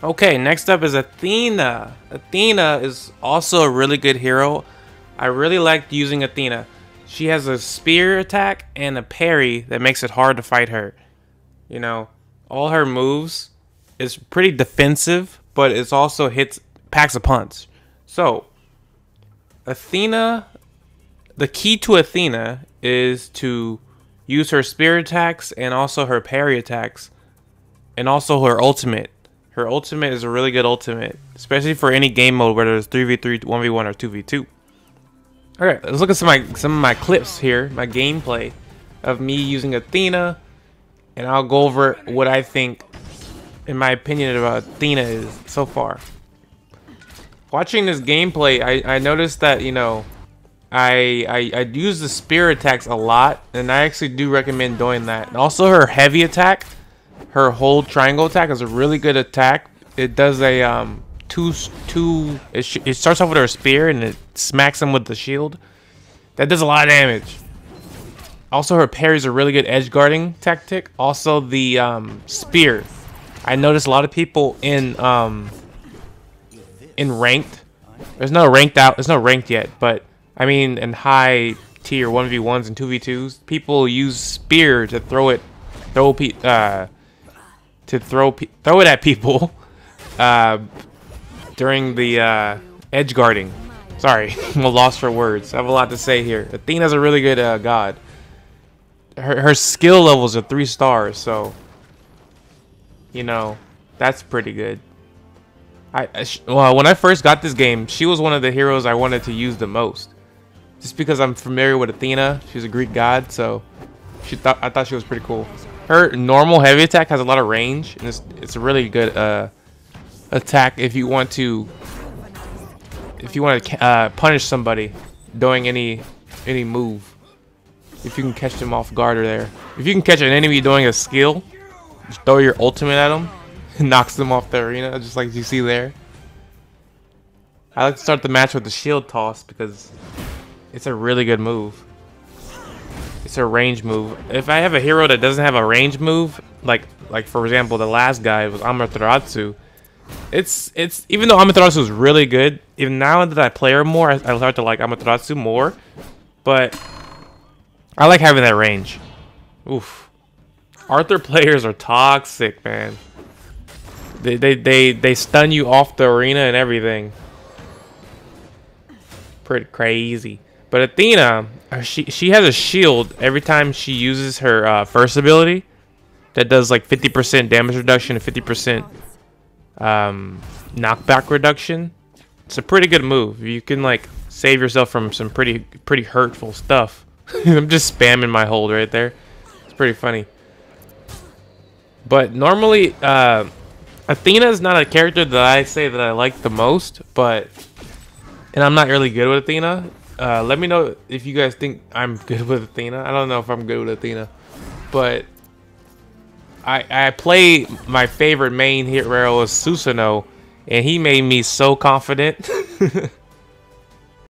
Okay, next up is Athena. Athena is also a really good hero. I really liked using Athena. She has a spear attack and a parry that makes it hard to fight her. You know, all her moves is pretty defensive, but it's also hits packs a punch. So, Athena, the key to Athena is to use her spear attacks and also her parry attacks and also her ultimate. Her ultimate is a really good ultimate, especially for any game mode where there's 3v3, 1v1 or 2v2. Alright, let's look at some of my some of my clips here, my gameplay of me using Athena and I'll go over what I think in my opinion about Athena is so far. Watching this gameplay, I, I noticed that, you know, I, I I use the spear attacks a lot, and I actually do recommend doing that. And also her heavy attack, her whole triangle attack is a really good attack. It does a um two two. It, it starts off with her spear and it smacks him with the shield. That does a lot of damage. Also, her parry is a really good edge guarding tactic. Also, the um, spear. I noticed a lot of people in um, in ranked. There's no ranked out. There's no ranked yet, but I mean, in high tier 1v1s and 2v2s, people use spear to throw it, throw uh, to throw throw it at people uh, during the uh, edge guarding. Sorry, I'm lost for words. I have a lot to say here. Athena's a really good uh, god. Her, her skill levels are three stars, so you know that's pretty good. I, I well, when I first got this game, she was one of the heroes I wanted to use the most just because I'm familiar with Athena. She's a Greek god, so she thought I thought she was pretty cool. Her normal heavy attack has a lot of range, and it's it's a really good uh, attack if you want to if you want to uh, punish somebody doing any any move. If you can catch them off guard or there. If you can catch an enemy doing a skill, just throw your ultimate at them, knocks them off the arena, just like you see there. I like to start the match with the shield toss because it's a really good move. It's a range move. If I have a hero that doesn't have a range move, like like for example the last guy was Amaterasu, it's it's even though Amaterasu is really good, even now that I play her more, I, I start to like Amaterasu more. But I like having that range. Oof. Arthur players are toxic, man. They they they they stun you off the arena and everything. Pretty crazy. But Athena, uh, she she has a shield every time she uses her uh, first ability that does like 50% damage reduction and 50% um, knockback reduction. It's a pretty good move. You can like save yourself from some pretty pretty hurtful stuff. I'm just spamming my hold right there. It's pretty funny. But normally, uh, Athena is not a character that I say that I like the most, but and I'm not really good with Athena. Uh, let me know if you guys think I'm good with Athena. I don't know if I'm good with Athena, but I I play my favorite main hero is Susanoo, and he made me so confident.